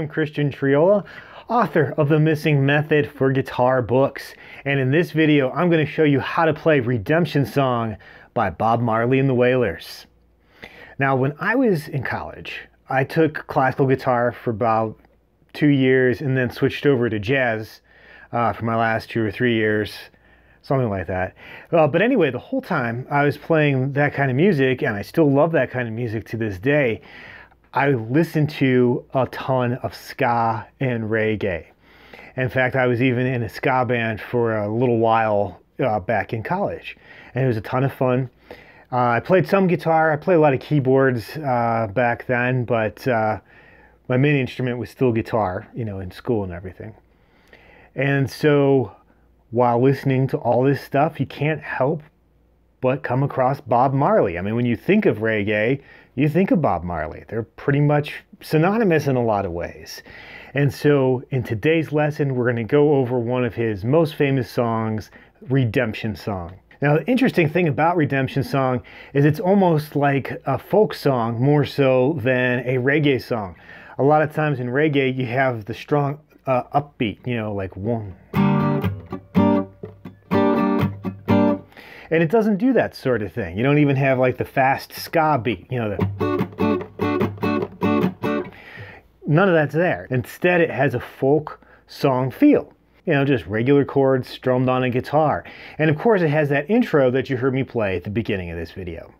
I'm Christian Triola, author of The Missing Method for Guitar books. And in this video, I'm going to show you how to play Redemption Song by Bob Marley and the Wailers. Now, when I was in college, I took classical guitar for about two years and then switched over to jazz uh, for my last two or three years, something like that. Uh, but anyway, the whole time I was playing that kind of music, and I still love that kind of music to this day. I listened to a ton of ska and reggae. In fact, I was even in a ska band for a little while uh, back in college, and it was a ton of fun. Uh, I played some guitar. I played a lot of keyboards uh, back then, but uh, my main instrument was still guitar, you know, in school and everything. And so while listening to all this stuff, you can't help but come across Bob Marley. I mean, when you think of reggae, you think of Bob Marley. They're pretty much synonymous in a lot of ways. And so in today's lesson, we're going to go over one of his most famous songs, Redemption Song. Now, the interesting thing about Redemption Song is it's almost like a folk song more so than a reggae song. A lot of times in reggae, you have the strong uh, upbeat, you know, like one. And it doesn't do that sort of thing. You don't even have like the fast ska beat, you know, the none of that's there. Instead, it has a folk song feel. You know, just regular chords strummed on a guitar. And of course, it has that intro that you heard me play at the beginning of this video.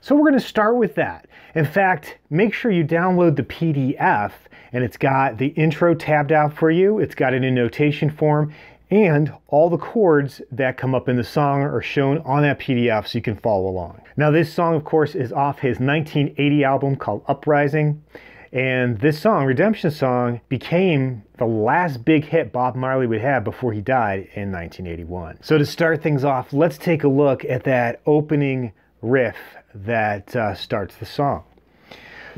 So we're going to start with that. In fact, make sure you download the PDF and it's got the intro tabbed out for you. It's got it in notation form and all the chords that come up in the song are shown on that PDF so you can follow along. Now this song of course is off his 1980 album called Uprising and this song, Redemption Song, became the last big hit Bob Marley would have before he died in 1981. So to start things off, let's take a look at that opening riff that uh, starts the song.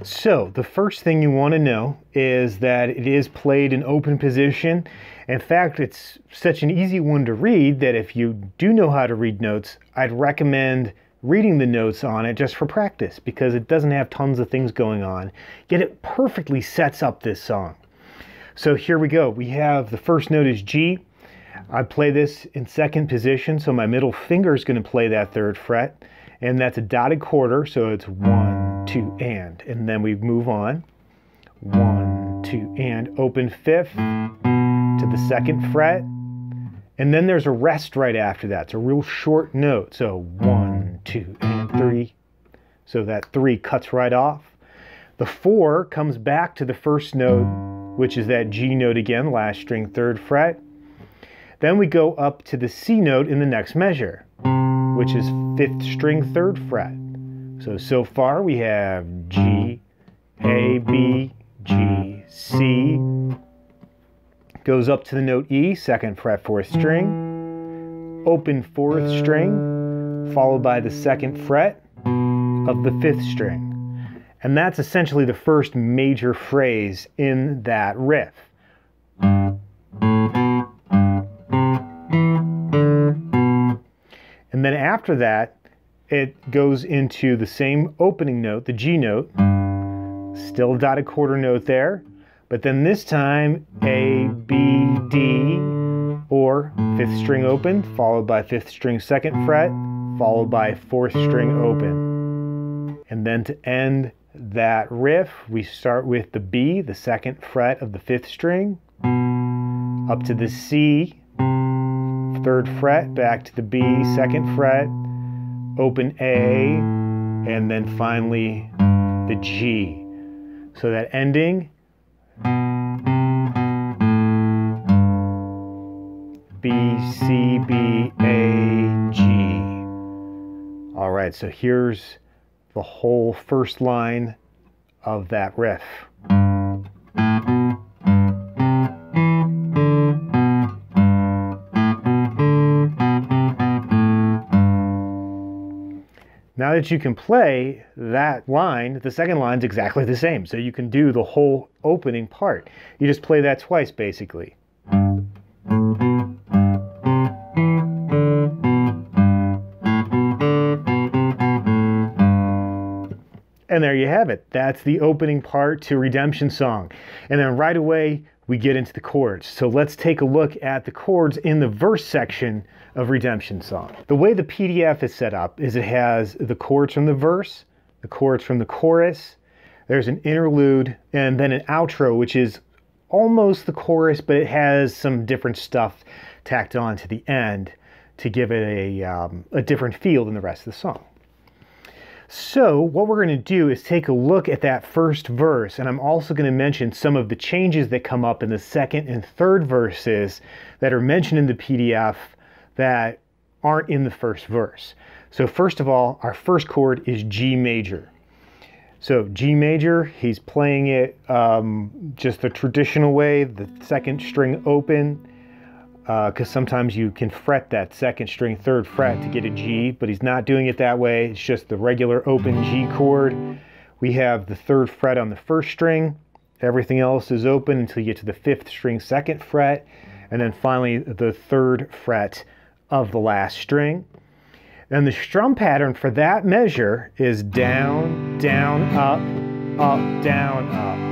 So the first thing you want to know is that it is played in open position. In fact, it's such an easy one to read that if you do know how to read notes, I'd recommend reading the notes on it just for practice because it doesn't have tons of things going on, yet it perfectly sets up this song. So here we go. We have the first note is G. I play this in second position, so my middle finger is going to play that third fret, and that's a dotted quarter, so it's one, two, and. And then we move on. One, two, and. Open fifth to the second fret, and then there's a rest right after that. It's a real short note, so one, two, and three. So that three cuts right off. The four comes back to the first note, which is that G note again, last string, third fret. Then we go up to the C note in the next measure, which is fifth string, third fret. So, so far we have G, A, B, G, C, goes up to the note E, second fret, fourth string, open fourth string, followed by the second fret of the fifth string. And that's essentially the first major phrase in that riff. And then after that, it goes into the same opening note, the G note, still dotted quarter note there, but then this time A, B, D, or fifth string open, followed by fifth string second fret, followed by fourth string open. And then to end that riff, we start with the B, the second fret of the fifth string, up to the C, third fret, back to the B, second fret, open A, and then finally the G. So that ending B, C, B, A, G. All right, so here's the whole first line of that riff. That you can play that line, the second line is exactly the same. So you can do the whole opening part. You just play that twice, basically. And there you have it. That's the opening part to Redemption Song. And then right away, we get into the chords. So let's take a look at the chords in the verse section of Redemption Song. The way the PDF is set up is it has the chords from the verse, the chords from the chorus, there's an interlude, and then an outro, which is almost the chorus, but it has some different stuff tacked on to the end to give it a, um, a different feel than the rest of the song. So what we're going to do is take a look at that first verse, and I'm also going to mention some of the changes that come up in the second and third verses that are mentioned in the PDF that aren't in the first verse. So first of all, our first chord is G major. So G major, he's playing it um, just the traditional way, the second string open, because uh, sometimes you can fret that second string third fret to get a G, but he's not doing it that way. It's just the regular open G chord. We have the third fret on the first string. Everything else is open until you get to the fifth string second fret, and then finally the third fret of the last string. And the strum pattern for that measure is down, down, up, up, down, up.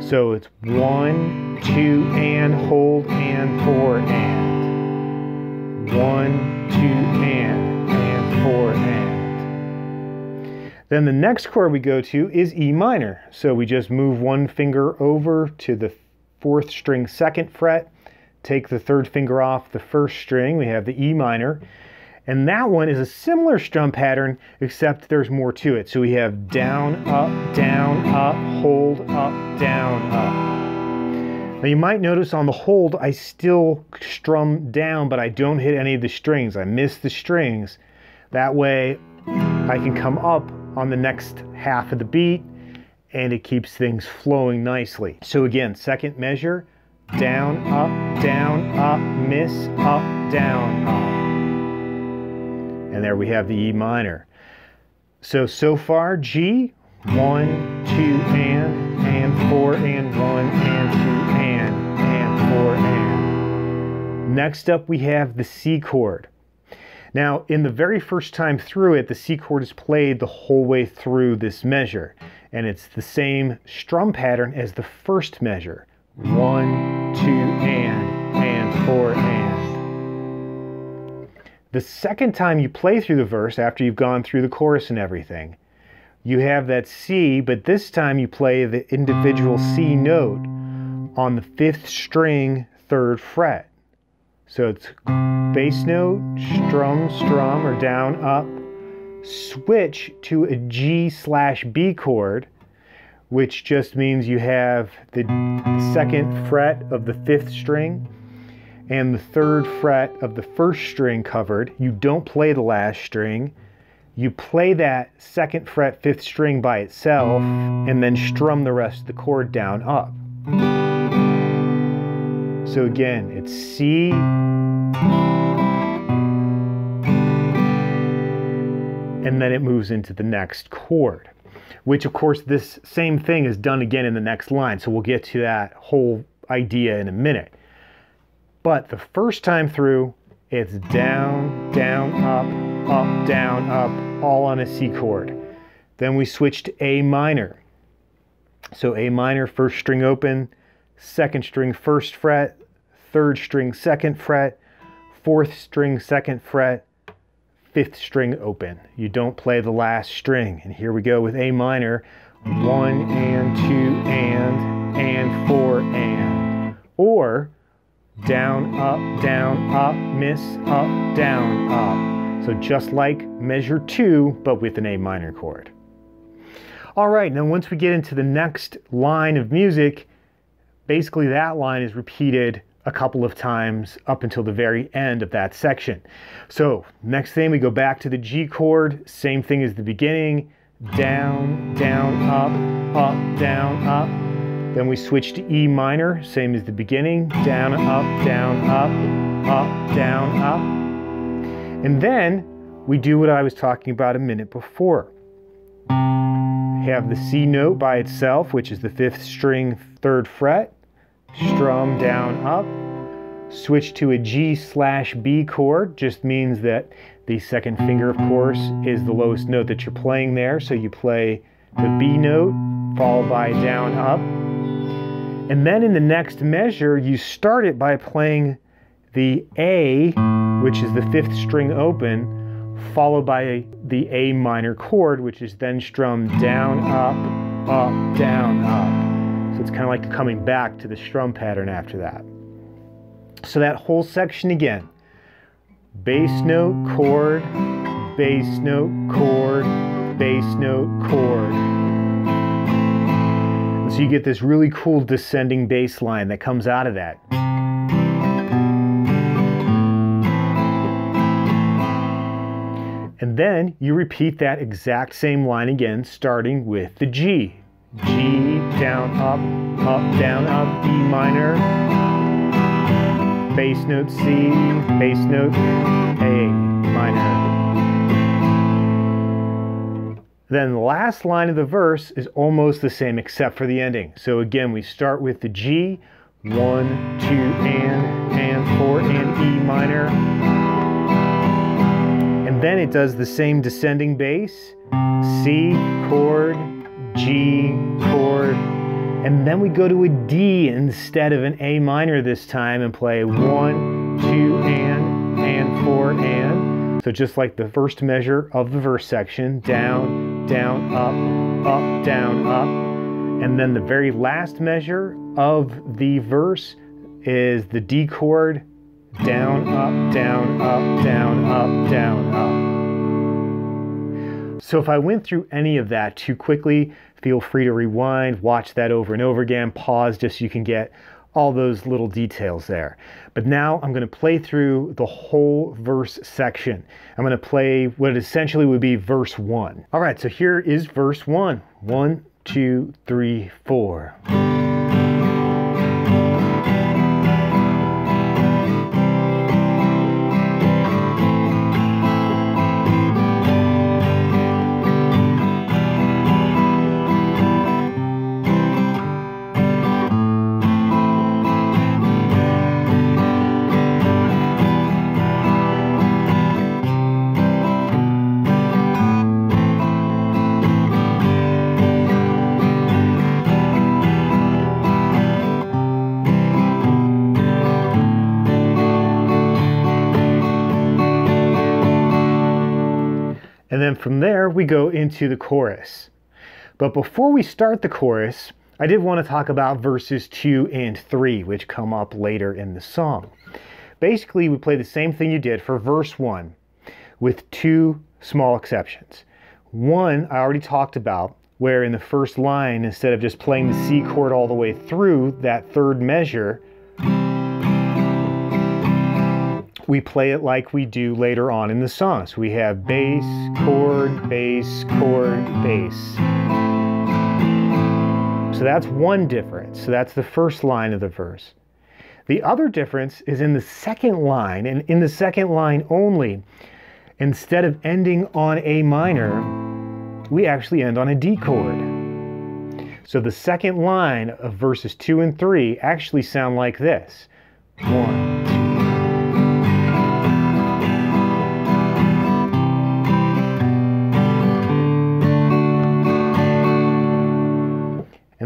So it's one, two, and hold, and four, and. One, two, and, and four, and. Then the next chord we go to is E minor. So we just move one finger over to the fourth string second fret, take the third finger off the first string, we have the E minor, and that one is a similar strum pattern, except there's more to it. So we have down, up, down, up, hold, up, down, up. Now you might notice on the hold, I still strum down, but I don't hit any of the strings. I miss the strings. That way I can come up on the next half of the beat and it keeps things flowing nicely. So again, second measure, down, up, down, up, miss, up, down, up. And there we have the E minor. So, so far, G, one, two, and, and, four, and, one, and, two, and, and, four, and. Next up, we have the C chord. Now, in the very first time through it, the C chord is played the whole way through this measure. And it's the same strum pattern as the first measure. One, two, and, and, four, and. The second time you play through the verse after you've gone through the chorus and everything, you have that C, but this time you play the individual C note on the fifth string, third fret. So it's bass note, strum, strum, or down, up, switch to a G slash B chord, which just means you have the second fret of the fifth string and the third fret of the first string covered. You don't play the last string. You play that second fret, fifth string by itself, and then strum the rest of the chord down up. So again, it's C, and then it moves into the next chord, which of course this same thing is done again in the next line. So we'll get to that whole idea in a minute. But the first time through, it's down, down, up, up, down, up, all on a C chord. Then we switch to A minor. So A minor, first string open, second string first fret, third string second fret, fourth string second fret, fifth string open. You don't play the last string. And here we go with A minor, one and two and, and four and. Or down, up, down, up, miss, up, down, up. So just like measure two, but with an A minor chord. All right, now once we get into the next line of music, basically that line is repeated a couple of times up until the very end of that section. So next thing we go back to the G chord, same thing as the beginning, down, down, up, up, down, up, then we switch to E minor, same as the beginning, down, up, down, up, up, down, up. And then we do what I was talking about a minute before. Have the C note by itself, which is the fifth string, third fret, strum down, up. Switch to a G slash B chord, just means that the second finger, of course, is the lowest note that you're playing there. So you play the B note, followed by down, up. And then in the next measure, you start it by playing the A, which is the fifth string open, followed by the A minor chord, which is then strummed down, up, up, down, up. So it's kind of like coming back to the strum pattern after that. So that whole section again, bass note, chord, bass note, chord, bass note, chord. so you get this really cool descending bass line that comes out of that. And then you repeat that exact same line again, starting with the G. G, down, up, up, down, up, E minor, bass note C, bass note A minor. Then the last line of the verse is almost the same except for the ending. So again, we start with the G, one, two, and, and, four, and E minor, then it does the same descending bass, C chord, G chord, and then we go to a D instead of an A minor this time and play one, two, and, and, four, and. So just like the first measure of the verse section, down, down, up, up, down, up. And then the very last measure of the verse is the D chord, down, up, down, up, down, up, down, up. So if I went through any of that too quickly, feel free to rewind, watch that over and over again, pause just so you can get all those little details there. But now I'm going to play through the whole verse section. I'm going to play what essentially would be verse 1. All right, so here is verse 1. One, two, three, four. Then from there, we go into the chorus. But before we start the chorus, I did want to talk about verses 2 and 3, which come up later in the song. Basically, we play the same thing you did for verse 1, with two small exceptions. One, I already talked about, where in the first line, instead of just playing the C chord all the way through that third measure, we play it like we do later on in the song. So we have bass, chord, bass, chord, bass. So that's one difference. So that's the first line of the verse. The other difference is in the second line, and in the second line only, instead of ending on A minor, we actually end on a D chord. So the second line of verses 2 and 3 actually sound like this. One,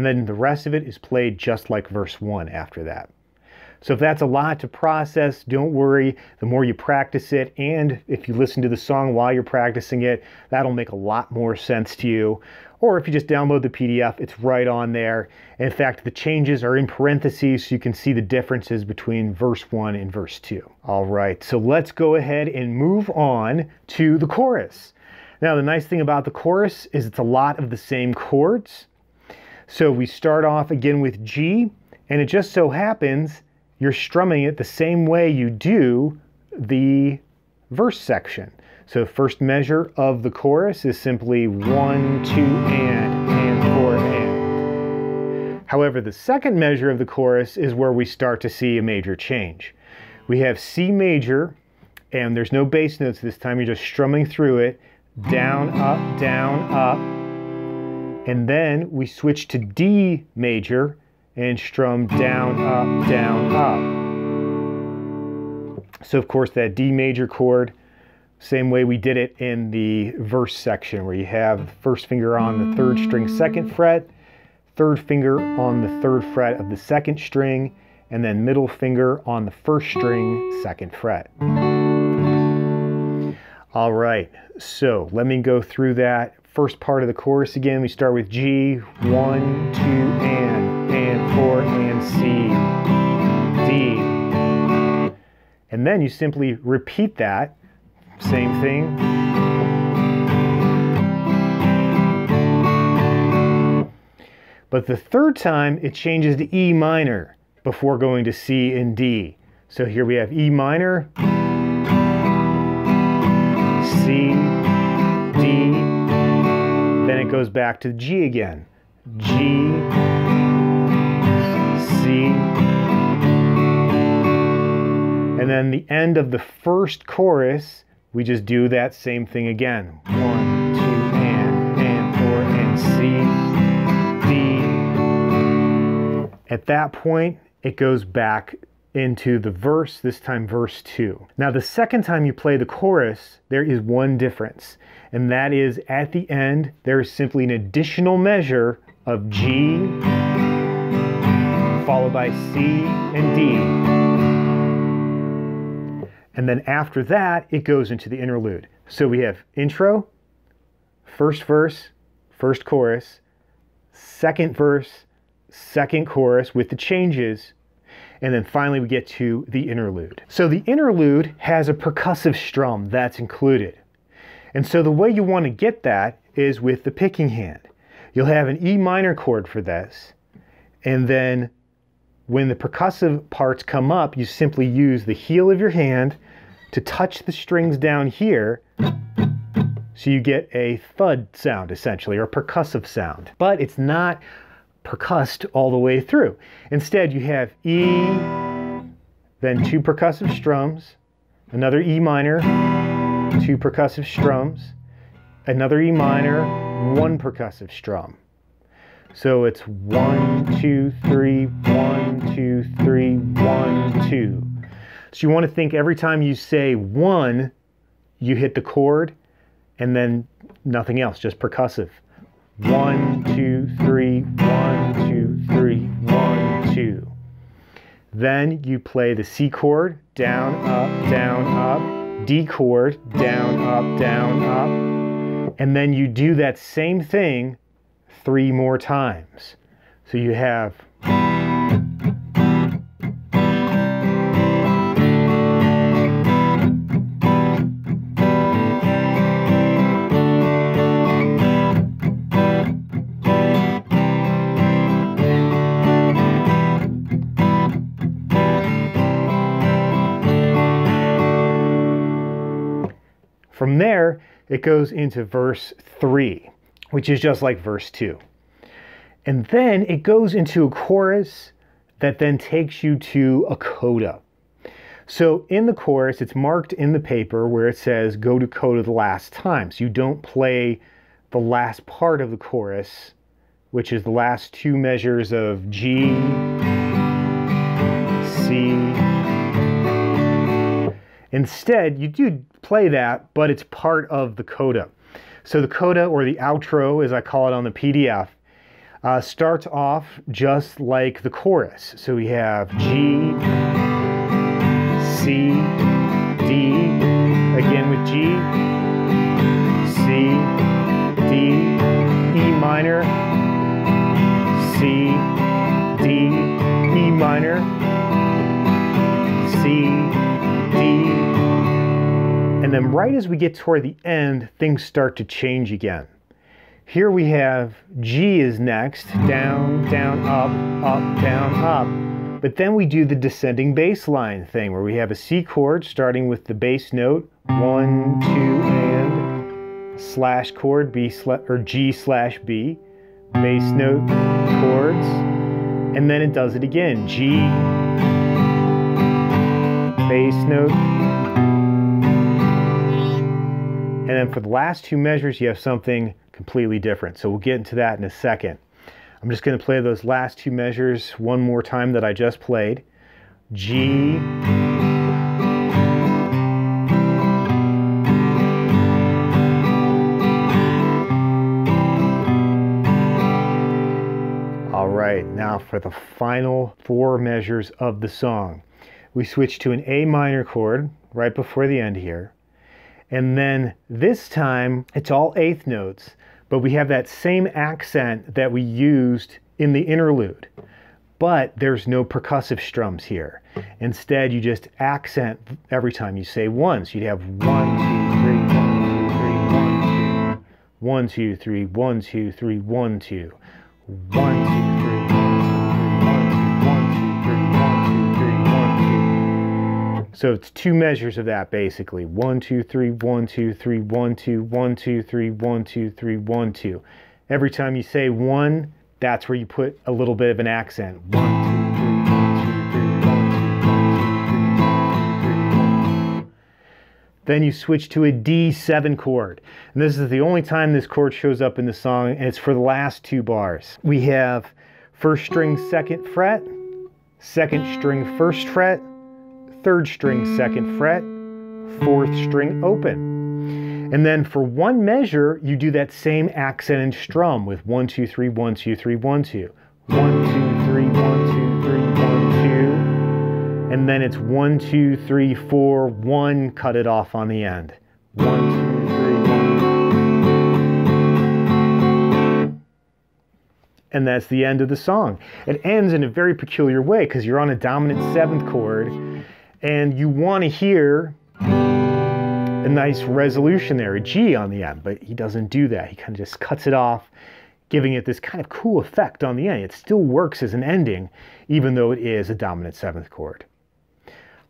then the rest of it is played just like verse 1 after that. So if that's a lot to process, don't worry. The more you practice it, and if you listen to the song while you're practicing it, that'll make a lot more sense to you. Or if you just download the PDF, it's right on there. In fact, the changes are in parentheses so you can see the differences between verse 1 and verse 2. All right, so let's go ahead and move on to the chorus. Now, the nice thing about the chorus is it's a lot of the same chords. So we start off again with G, and it just so happens you're strumming it the same way you do the verse section. So first measure of the chorus is simply one, two, and, and, four, and. However, the second measure of the chorus is where we start to see a major change. We have C major, and there's no bass notes this time, you're just strumming through it, down, up, down, up, and then we switch to D major and strum down, up, down, up. So of course that D major chord same way we did it in the verse section where you have first finger on the third string second fret, third finger on the third fret of the second string, and then middle finger on the first string second fret. All right, so let me go through that first part of the chorus again. We start with G, one, two, and, and, four, and C, D. And then you simply repeat that, same thing. But the third time it changes to E minor before going to C and D. So here we have E minor, C, it goes back to G again. G, C, and then the end of the first chorus, we just do that same thing again. One, two, and, and, four, and C, D. At that point, it goes back into the verse, this time verse 2. Now the second time you play the chorus, there is one difference, and that is at the end, there is simply an additional measure of G followed by C and D. And then after that, it goes into the interlude. So we have intro, first verse, first chorus, second verse, second chorus with the changes, and then finally we get to the interlude. So the interlude has a percussive strum that's included. And so the way you want to get that is with the picking hand. You'll have an E minor chord for this, and then when the percussive parts come up, you simply use the heel of your hand to touch the strings down here so you get a thud sound essentially, or percussive sound. But it's not percussed all the way through. Instead, you have E, then two percussive strums, another E minor, two percussive strums, another E minor, one percussive strum. So it's one, two, three, one, two, three, one, two. So you want to think every time you say one, you hit the chord and then nothing else, just percussive. One, two, three, one, three, one, two. Then you play the C chord, down, up, down, up, D chord, down, up, down, up. And then you do that same thing three more times. So you have From there, it goes into verse 3, which is just like verse 2. And then it goes into a chorus that then takes you to a coda. So in the chorus, it's marked in the paper where it says go to coda the last time. So you don't play the last part of the chorus, which is the last two measures of G, Instead, you do play that, but it's part of the coda. So the coda, or the outro as I call it on the PDF, uh, starts off just like the chorus. So we have G, C, D, again with G, C, D, E minor, C, D, E minor, and then right mm. as we get toward the end, things start to change again. Here we have G is next, down, down, up, up, down, up. But then we do the descending bass line thing where we have a C chord starting with the bass note, one, two, and slash chord, B slash, or G slash B, bass note chords, and then it does it again, G, bass note, and then for the last two measures, you have something completely different. So we'll get into that in a second. I'm just gonna play those last two measures one more time that I just played. G, now for the final four measures of the song. We switch to an A minor chord right before the end here. And then this time it's all eighth notes, but we have that same accent that we used in the interlude. But there's no percussive strums here. Instead, you just accent every time you say one. So you'd have one, two, three, one, two, three, one, two, three, one, two. One, two, three, one, So it's two measures of that basically. One, two, three, one, two, three, one, two, one, two, three, one, two, three, one, two. Every time you say one, that's where you put a little bit of an accent. One, two, Then you switch to a D7 chord. And this is the only time this chord shows up in the song, and it's for the last two bars. We have first string second fret, second string first fret, third string second fret, fourth string open. And then for one measure, you do that same accent and strum with one, two, three, one, two, three, one, two. One, two, three, one, two, three, one, two and then it's one, two, three, four, one, cut it off on the end. One, two, three, one. And that's the end of the song. It ends in a very peculiar way because you're on a dominant seventh chord and you want to hear a nice resolution there, a G on the end, but he doesn't do that. He kind of just cuts it off, giving it this kind of cool effect on the end. It still works as an ending, even though it is a dominant seventh chord.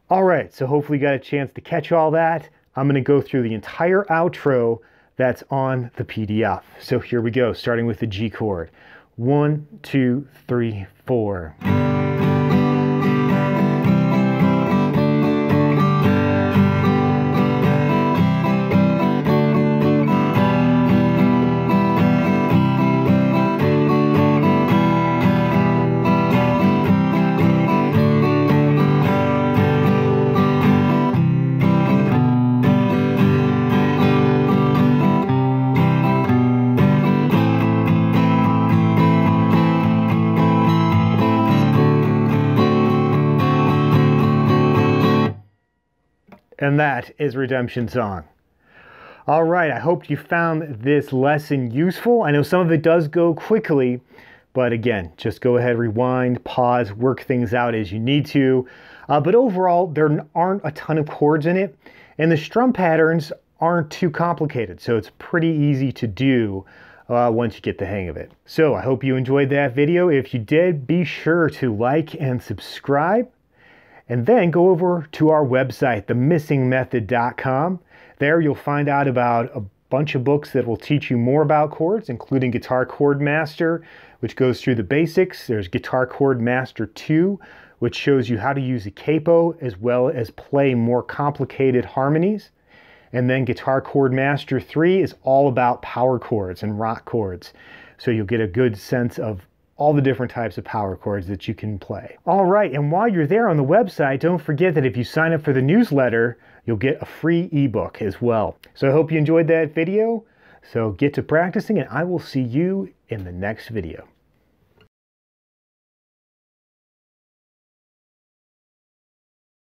All right, so hopefully you got a chance to catch all that. I'm gonna go through the entire outro that's on the PDF. So here we go, starting with the G chord. One, two, three, four. And that is Redemption Song. All right, I hope you found this lesson useful. I know some of it does go quickly, but again, just go ahead, rewind, pause, work things out as you need to. Uh, but overall, there aren't a ton of chords in it, and the strum patterns aren't too complicated, so it's pretty easy to do uh, once you get the hang of it. So I hope you enjoyed that video. If you did, be sure to like and subscribe. And then go over to our website, themissingmethod.com. There you'll find out about a bunch of books that will teach you more about chords, including Guitar Chord Master, which goes through the basics. There's Guitar Chord Master 2, which shows you how to use a capo as well as play more complicated harmonies. And then Guitar Chord Master 3 is all about power chords and rock chords. So you'll get a good sense of all the different types of power chords that you can play. All right, and while you're there on the website, don't forget that if you sign up for the newsletter, you'll get a free ebook as well. So I hope you enjoyed that video. So get to practicing and I will see you in the next video.